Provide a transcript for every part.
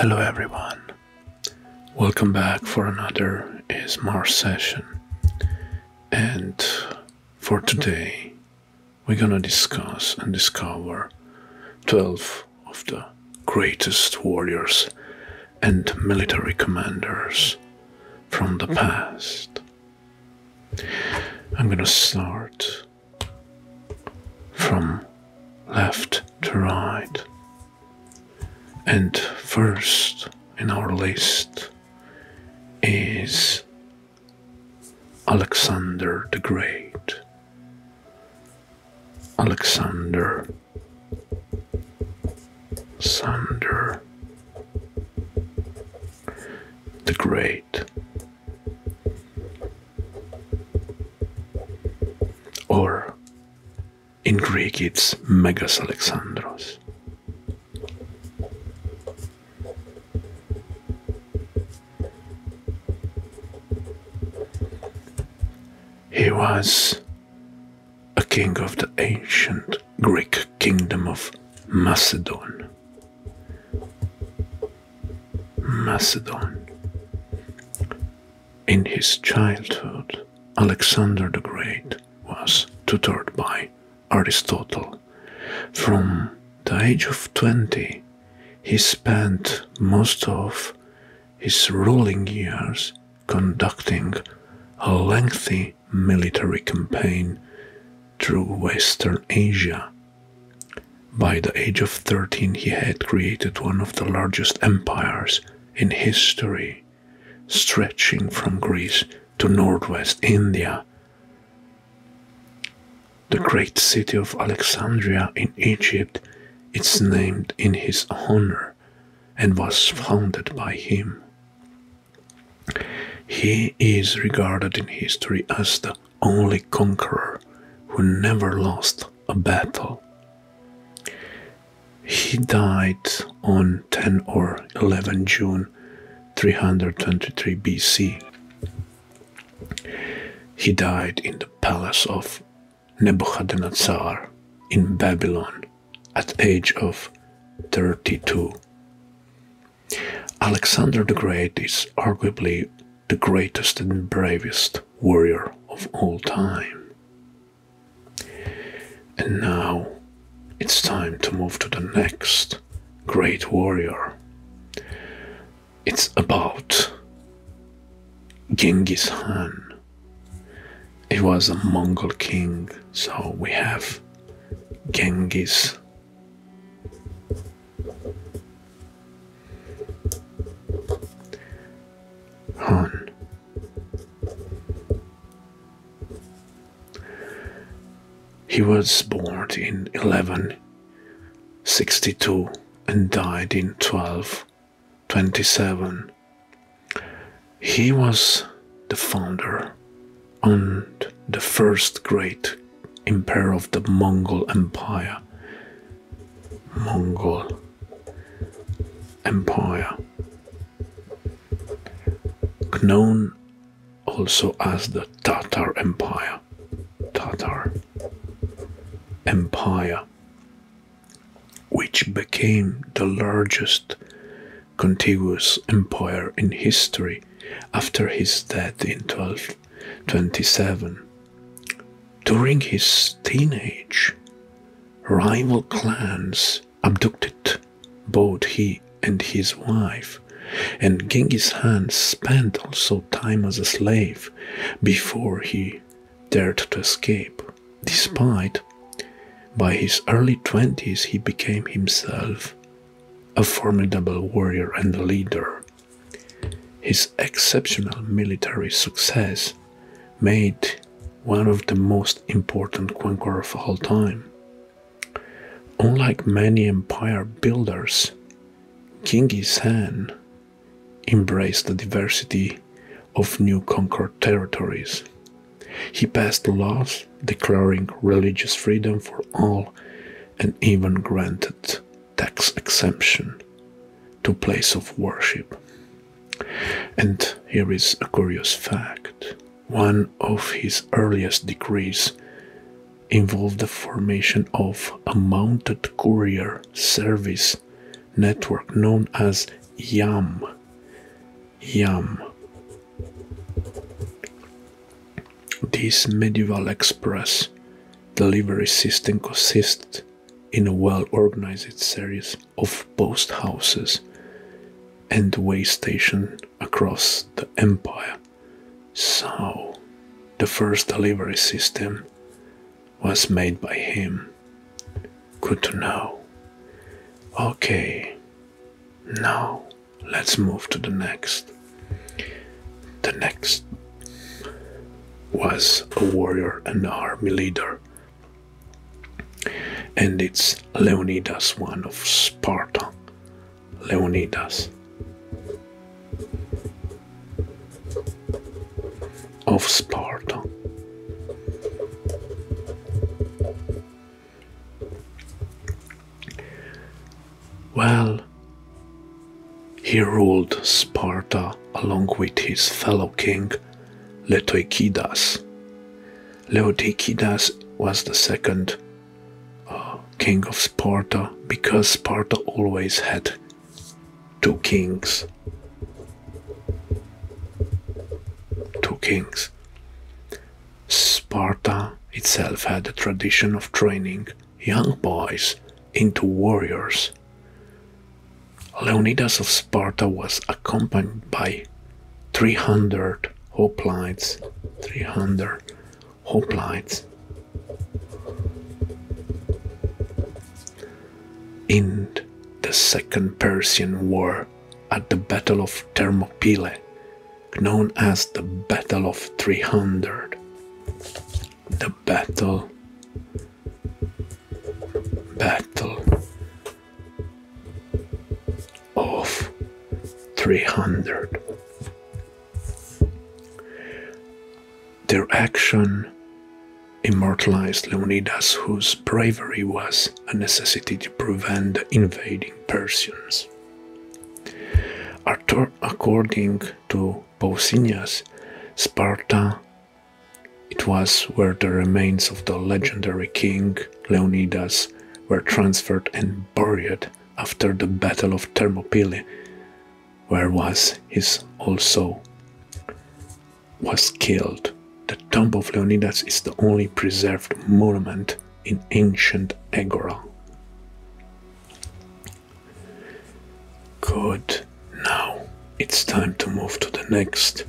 Hello everyone. Welcome back for another ASMR session. And for today, we're gonna discuss and discover 12 of the greatest warriors and military commanders from the mm-hmm. past. I'm gonna start from left to right. And first in our list is Alexander the Great. Alexander Sander the Great. Or in Greek it's Megas Alexandros. Was a king of the ancient Greek kingdom of Macedon. Macedon. In his childhood, Alexander the Great was tutored by Aristotle. From the age of 20, he spent most of his ruling years conducting a lengthy military campaign through Western Asia. By the age of 13, he had created one of the largest empires in history, stretching from Greece to northwest India. The great city of Alexandria in Egypt is named in his honor and was founded by him. He is regarded in history as the only conqueror who never lost a battle. He died on 10 or 11 June 323 BC. He died in the palace of Nebuchadnezzar in Babylon at age of 32. Alexander the Great is arguably the greatest and bravest warrior of all time. And now it's time to move to the next great warrior. It's about Genghis Khan. He was a Mongol king, so we have Genghis. Khan. He was born in 1162 and died in 1227. He was the founder and the first great emperor of the Mongol Empire. Mongol Empire. Known also as the Tatar Empire. Tatar Empire, which became the largest contiguous empire in history after his death in 1227. During his teenage, rival clans abducted both he and his wife, and Genghis Khan spent also time as a slave before he dared to escape, despite by his early 20s, he became himself a formidable warrior and leader. His exceptional military success made one of the most important conquerors of all time. Unlike many empire builders, Genghis Khan embraced the diversity of new conquered territories. He passed laws declaring religious freedom for all and even granted tax exemption to place of worship. And here is a curious fact. One of his earliest decrees involved the formation of a mounted courier service network known as Yam. Yam. This medieval express delivery system consists in a well organized series of post houses and way stations across the empire. So, the first delivery system was made by him. Good to know. Okay, now let's move to the next. The next was a warrior and army leader, and it's Leonidas one of Sparta. Leonidas. Of Sparta. Well, he ruled Sparta along with his fellow king Leotychidas. Leotychidas was the second uh, king of Sparta because Sparta always had two kings. Two kings. Sparta itself had a tradition of training young boys into warriors Leonidas of Sparta was accompanied by 300 hoplites, 300 hoplites in the Second Persian War at the Battle of Thermopylae, known as the Battle of 300. The battle battle 300. Their action immortalized Leonidas, whose bravery was a necessity to prevent the invading Persians. According to Pausanias, Sparta it was where the remains of the legendary king Leonidas were transferred and buried after the Battle of Thermopylae where was his also was killed. The tomb of Leonidas is the only preserved monument in ancient Agora. Good. Now it's time to move to the next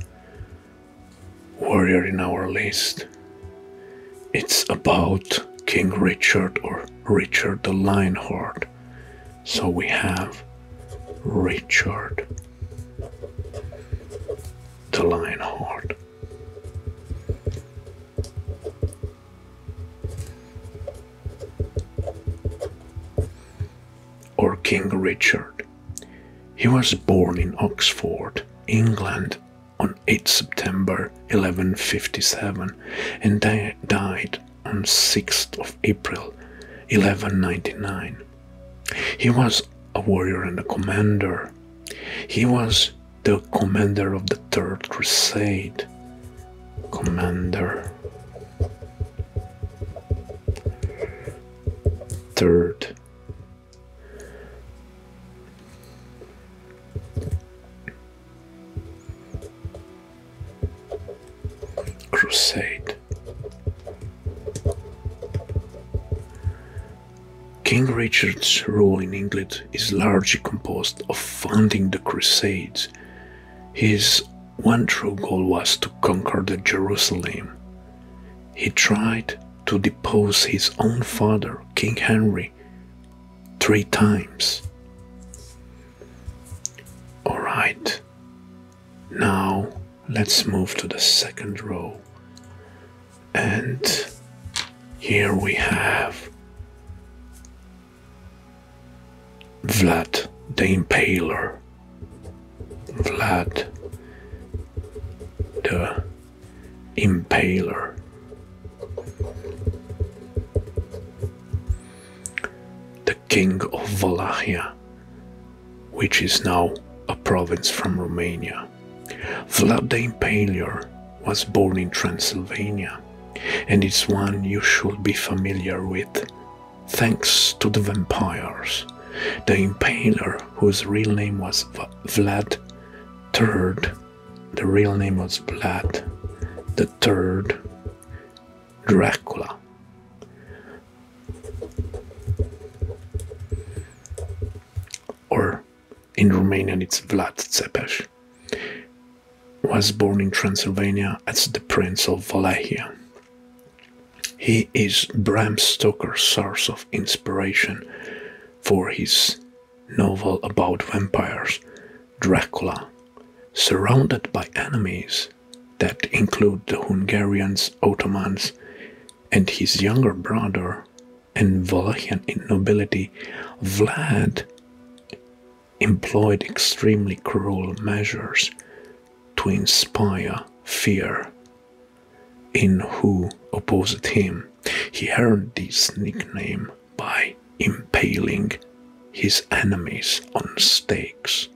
warrior in our list. It's about King Richard or Richard the Lionheart. So we have Richard the Lionheart. Or King Richard. He was born in Oxford, England on 8 September 1157 and died on 6th of April 1199. He was a warrior and a commander. He was the commander of the Third Crusade. Commander. Third. Crusade. King Richard's rule in England is largely composed of funding the Crusades his one true goal was to conquer the Jerusalem. He tried to depose his own father, King Henry, three times. Alright, now let's move to the second row. And here we have Vlad the Impaler. Vlad the Impaler. The King of Wallachia, which is now a province from Romania. Vlad the Impaler was born in Transylvania, and it's one you should be familiar with, thanks to the vampires the Impaler, whose real name was Vlad III, the real name was Vlad the Third Dracula. Or in Romanian, it's Vlad Tzepes. Was born in Transylvania as the Prince of Wallachia. He is Bram Stoker's source of inspiration for his novel about vampires, Dracula, surrounded by enemies that include the Hungarians, Ottomans, and his younger brother and Wallachian nobility, Vlad employed extremely cruel measures to inspire fear in who opposed him. He earned this nickname by impaling his enemies on stakes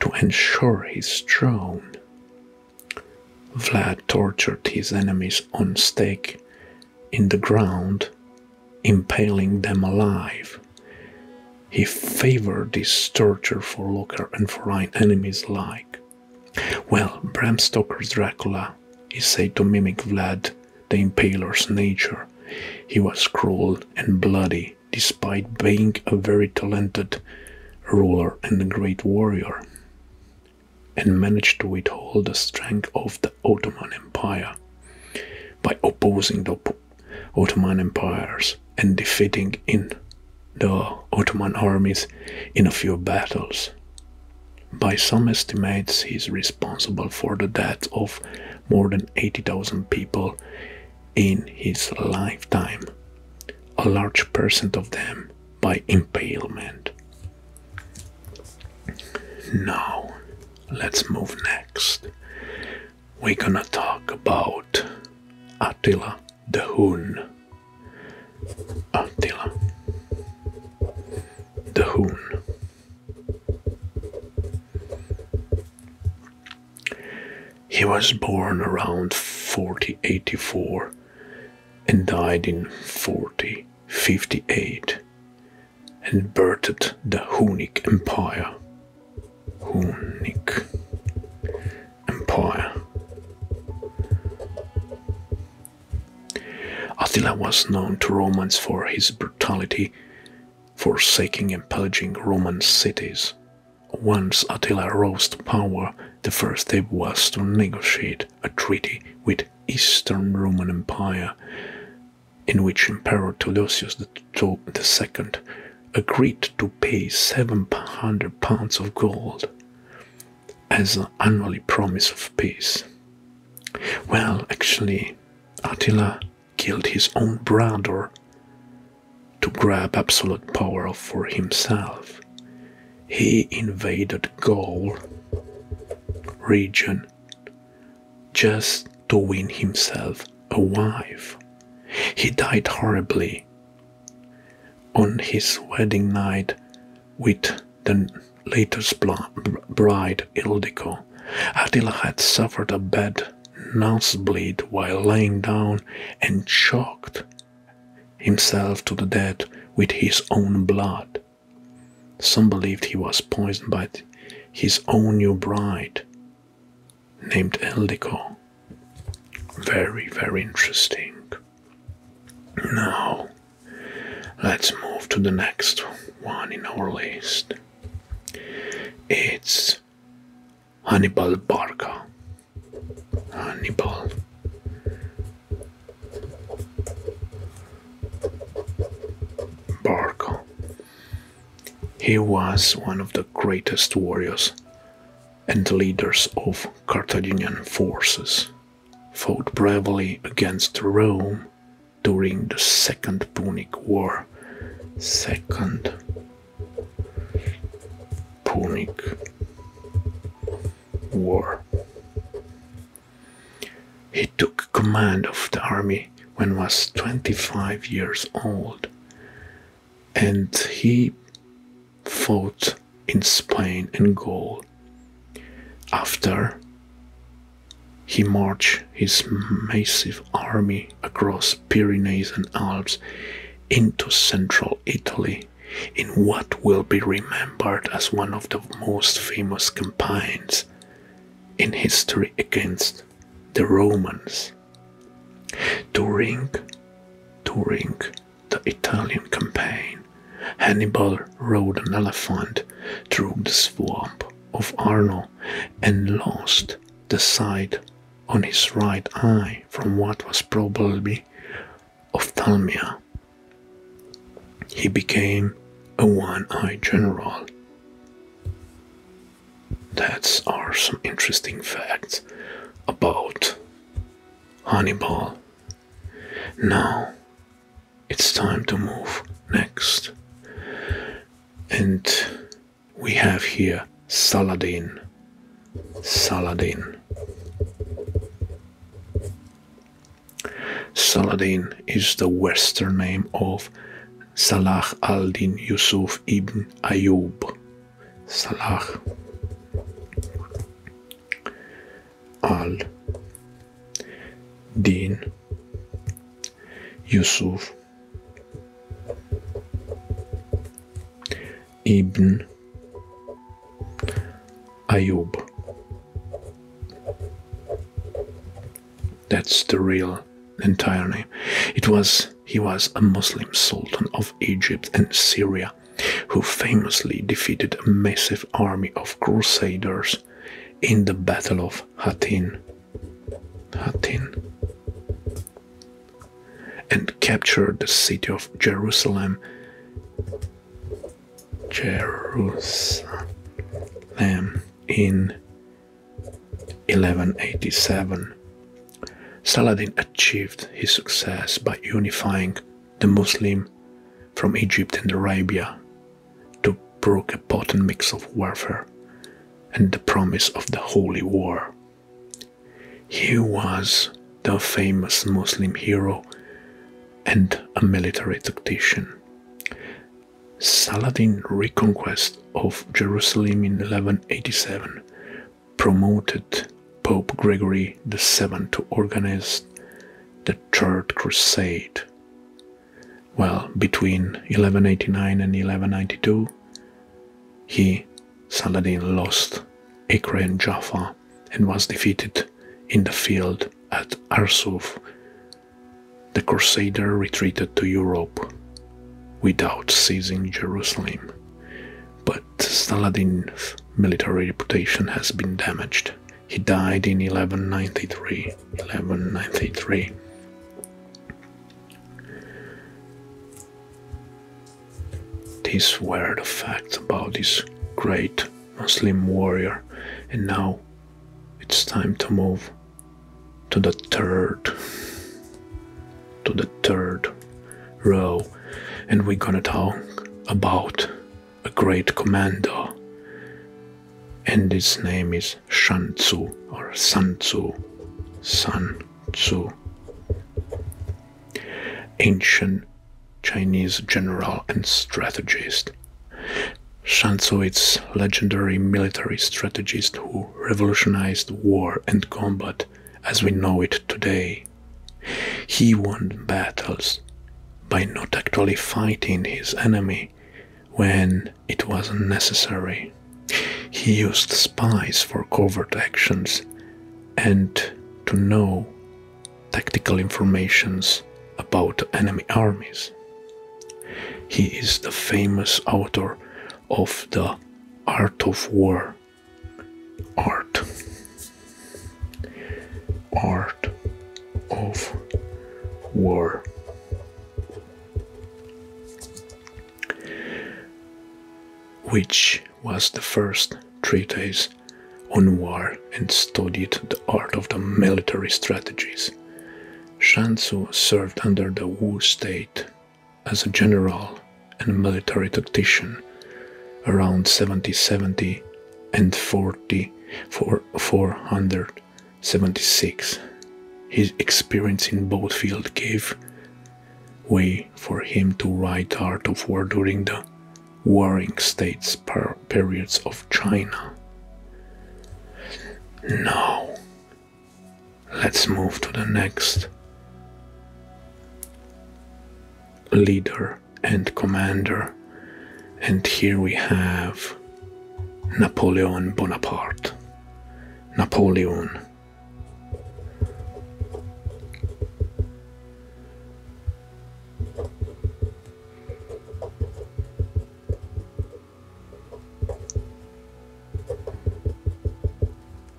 to ensure his throne. Vlad tortured his enemies on stake in the ground, impaling them alive. He favored this torture for local and foreign enemies alike. Well, Bram Stoker's Dracula is said to mimic Vlad the Impaler's nature. He was cruel and bloody despite being a very talented ruler and a great warrior, and managed to withhold the strength of the Ottoman Empire by opposing the Ottoman empires and defeating in the Ottoman armies in a few battles. By some estimates, he is responsible for the death of more than 80,000 people in his lifetime, a large percent of them by impalement. Now, let's move next. We're gonna talk about Attila the Hun. Attila the Hun. He was born around 4084 and died in 4058 and birthed the Hunnic Empire. Attila was known to Romans for his brutality, forsaking and pillaging Roman cities. Once Attila rose to power, the first step was to negotiate a treaty with Eastern Roman Empire, in which Emperor Theodosius II agreed to pay 700 pounds of gold as an annually promise of peace. Well, actually, Attila killed his own brother to grab absolute power for himself. He invaded Gaul region just to win himself a wife. He died horribly on his wedding night with the latest bride Ildiko. Attila had suffered a bad nosebleed while lying down and choked himself to the death with his own blood. Some believed he was poisoned by his own new bride, named Ildiko. Very, very interesting. Now, let's move to the next one in our list. It's Hannibal Barca. Ah, Hannibal. Barca. He was one of the greatest warriors and leaders of Carthaginian forces, fought bravely against Rome during the Second Punic War. Second Punic War. He took command of the army when was 25 years old and he fought in Spain and Gaul. After he marched his massive army across Pyrenees and Alps into central Italy, in what will be remembered as one of the most famous campaigns in history against the Romans. During, during the Italian campaign, Hannibal rode an elephant through the swamp of Arno and lost the sight on his right eye from what was probably ophthalmia. He became a one-eyed general. That's are some interesting facts about Hannibal. Now it's time to move next. And we have here Saladin. Saladin. Saladin is the Western name of Salah al-Din Yusuf ibn Ayyub. Salah al-Din Yusuf ibn Ayub. That's the real entire name. It was he was a Muslim sultan of Egypt and Syria who famously defeated a massive army of crusaders in the Battle of Hattin. Hattin and captured the city of Jerusalem. Jerusalem in 1187. Saladin achieved his success by unifying the Muslim from Egypt and Arabia to brook a potent mix of warfare and the promise of the Holy War. He was the famous Muslim hero and a military tactician. Saladin's reconquest of Jerusalem in 1187 promoted Pope Gregory VII to organize the Third Crusade. Well, between 1189 and 1192, he, Saladin, lost Acre and Jaffa and was defeated in the field at Arsuf. The Crusader retreated to Europe without seizing Jerusalem, but Saladin's military reputation has been damaged. He died in 1193. 1193. These were the facts about this great Muslim warrior, and now it's time to move to the third to the third row. And we're gonna talk about a great commander and his name is Shan Tzu or Sun Tzu Sun Tzu. Ancient Chinese general and strategist Shan is legendary military strategist who revolutionized war and combat as we know it today. He won battles by not actually fighting his enemy when it wasn't necessary. He used spies for covert actions and to know tactical informations about enemy armies. He is the famous author of the Art of War. Art. Art of War. which was the first treatise on war and studied the art of the military strategies. Shan Tzu served under the Wu state as a general and military tactician around 7070 and 40 for 476. His experience in both fields gave way for him to write Art of War during the warring states per periods of China. Now, let's move to the next leader and commander, And here we have Napoleon Bonaparte. Napoleon.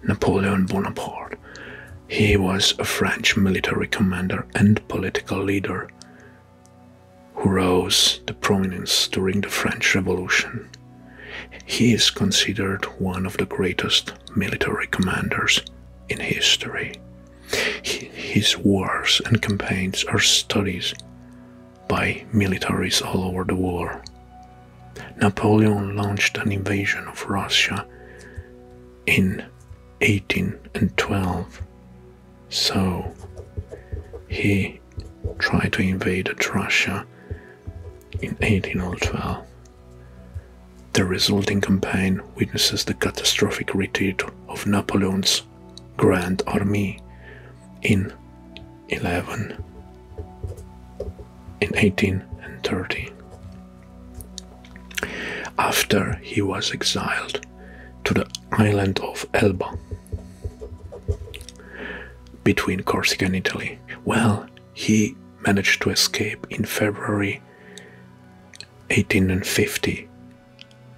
Napoleon Bonaparte. He was a French military commander and political leader who rose to prominence during the French Revolution. He is considered one of the greatest military commanders in history. His wars and campaigns are studied by militaries all over the world. Napoleon launched an invasion of Russia in 1812. So he tried to invade Russia in 1812. The resulting campaign witnesses the catastrophic retreat of Napoleon's Grand Army in 11 in 1830 after he was exiled to the island of Elba between Corsica and Italy. Well, he managed to escape in February 1850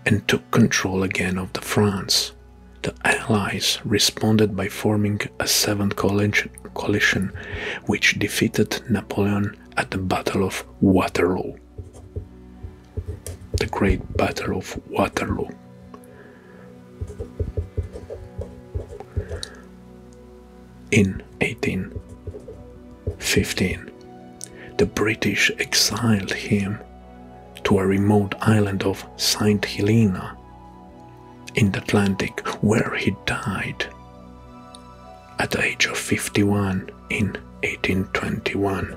and took control again of the France. The Allies responded by forming a seventh coalition which defeated Napoleon at the Battle of Waterloo. The Great Battle of Waterloo. In 1815, the British exiled him to a remote island of Saint Helena in the Atlantic, where he died at the age of 51 in 1821.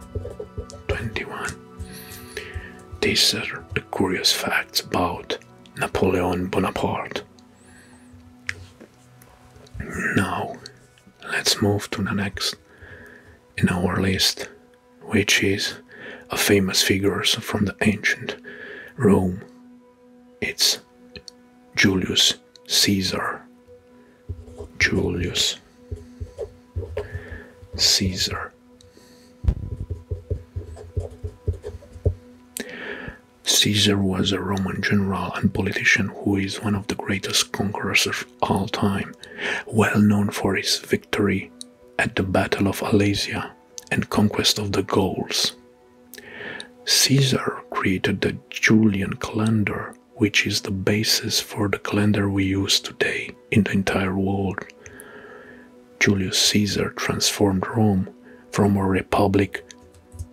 21. These are the curious facts about Napoleon Bonaparte. Now, let's move to the next in our list, which is a famous figures from the ancient Rome. It's Julius Caesar. Julius Caesar. Caesar was a Roman general and politician who is one of the greatest conquerors of all time, well known for his victory at the Battle of Alesia and conquest of the Gauls. Caesar created the Julian calendar, which is the basis for the calendar we use today in the entire world. Julius Caesar transformed Rome from a republic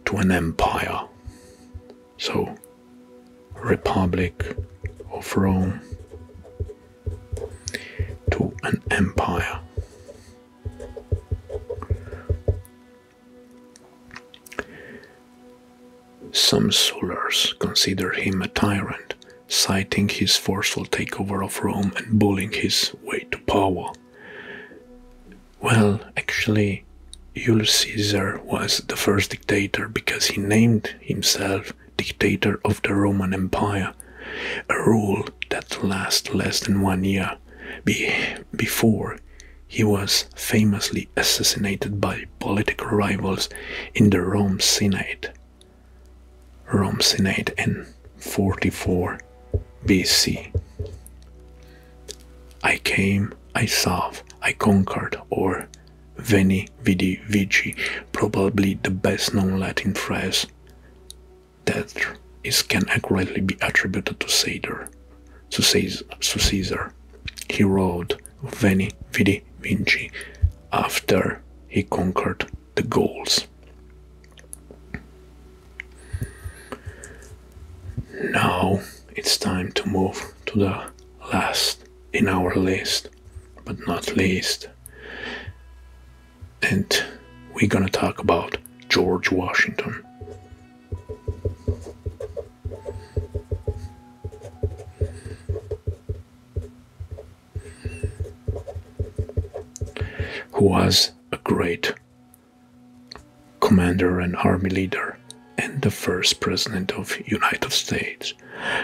to an empire. So, Republic of Rome to an empire. Some scholars consider him a tyrant, citing his forceful takeover of Rome and bullying his way to power. Well, actually, Julius Caesar was the first dictator because he named himself dictator of the Roman Empire, a rule that lasted less than one year be before he was famously assassinated by political rivals in the Rome Senate. Rome Senate in 44 BC. I came, I saw, I conquered, or Veni Vidi Vici, probably the best known Latin phrase that is can accurately be attributed to Caesar. To Caesar. He wrote Veni Vidi Vici after he conquered the Gauls. Now it's time to move to the last in our list, but not least. And we're gonna talk about George Washington. Who was a great commander and army leader and the first president of United States.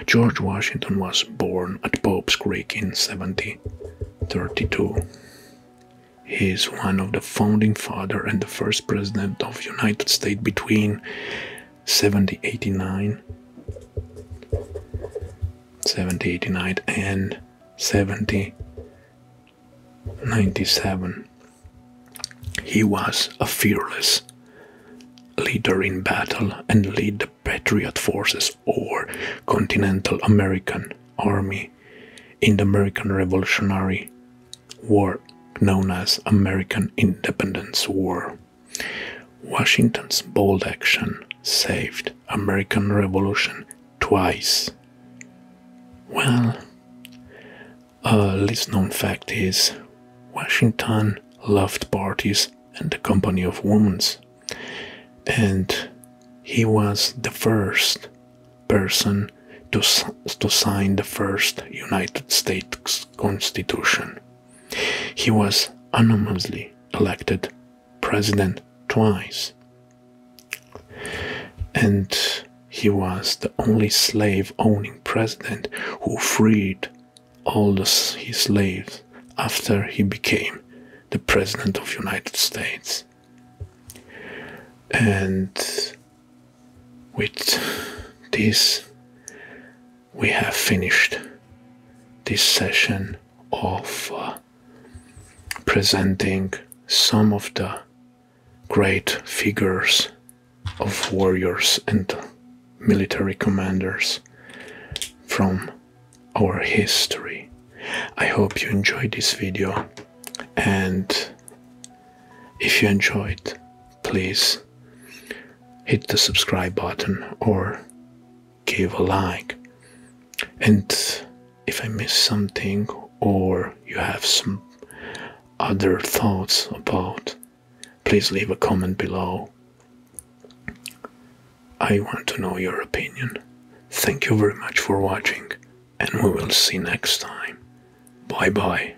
George Washington was born at Pope's Creek in 1732. He is one of the founding father and the first president of United States between 1789 1789 and 1797. He was a fearless leader in battle and lead the Patriot forces or Continental American Army in the American Revolutionary War known as American Independence War. Washington's bold action saved American Revolution twice. Well, a least known fact is Washington loved parties and the company of women, and he was the first person to, to sign the first United States Constitution. He was anonymously elected president twice. And he was the only slave owning president who freed all his slaves after he became the president of the United States. And with this we have finished this session of uh, presenting some of the great figures of warriors and military commanders from our history. I hope you enjoyed this video and if you enjoyed, please hit the subscribe button or give a like. And if I missed something or you have some other thoughts about, please leave a comment below. I want to know your opinion. Thank you very much for watching, and we will see next time. Bye bye.